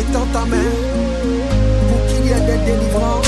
étends ta main pour qu'il y ait des délivrances.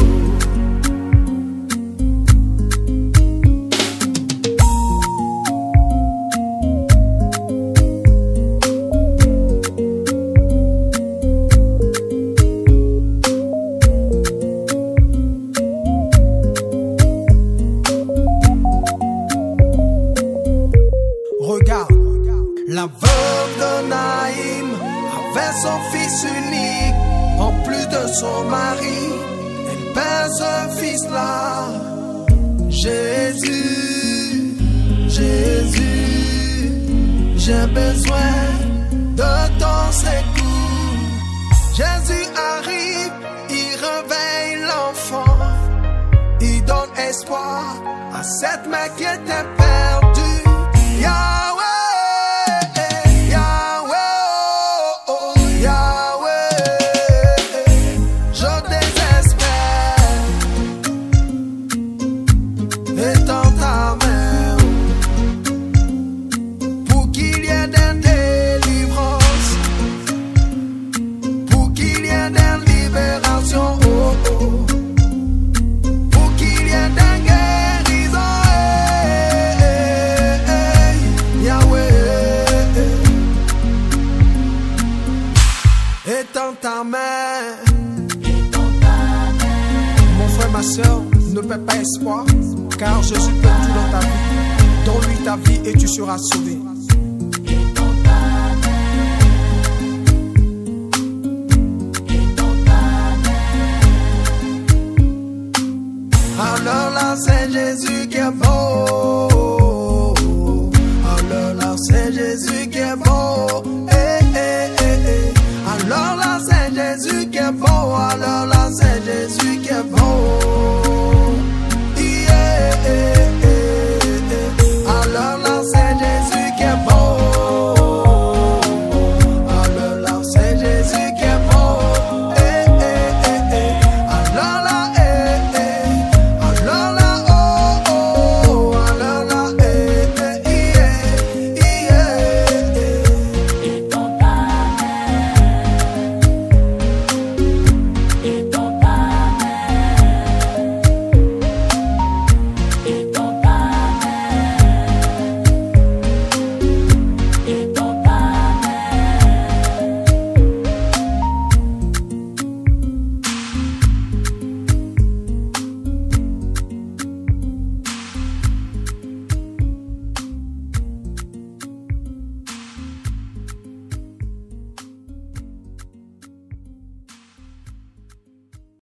son fils unique, en plus de son mari, elle perd ce fils-là. Jésus, Jésus, j'ai besoin de ton secours. Jésus arrive, il réveille l'enfant, il donne espoir à cette main qui était perdue. ne perds pas espoir, car Jésus peut tout dans ta vie. Donne-lui ta vie et tu seras sauvé.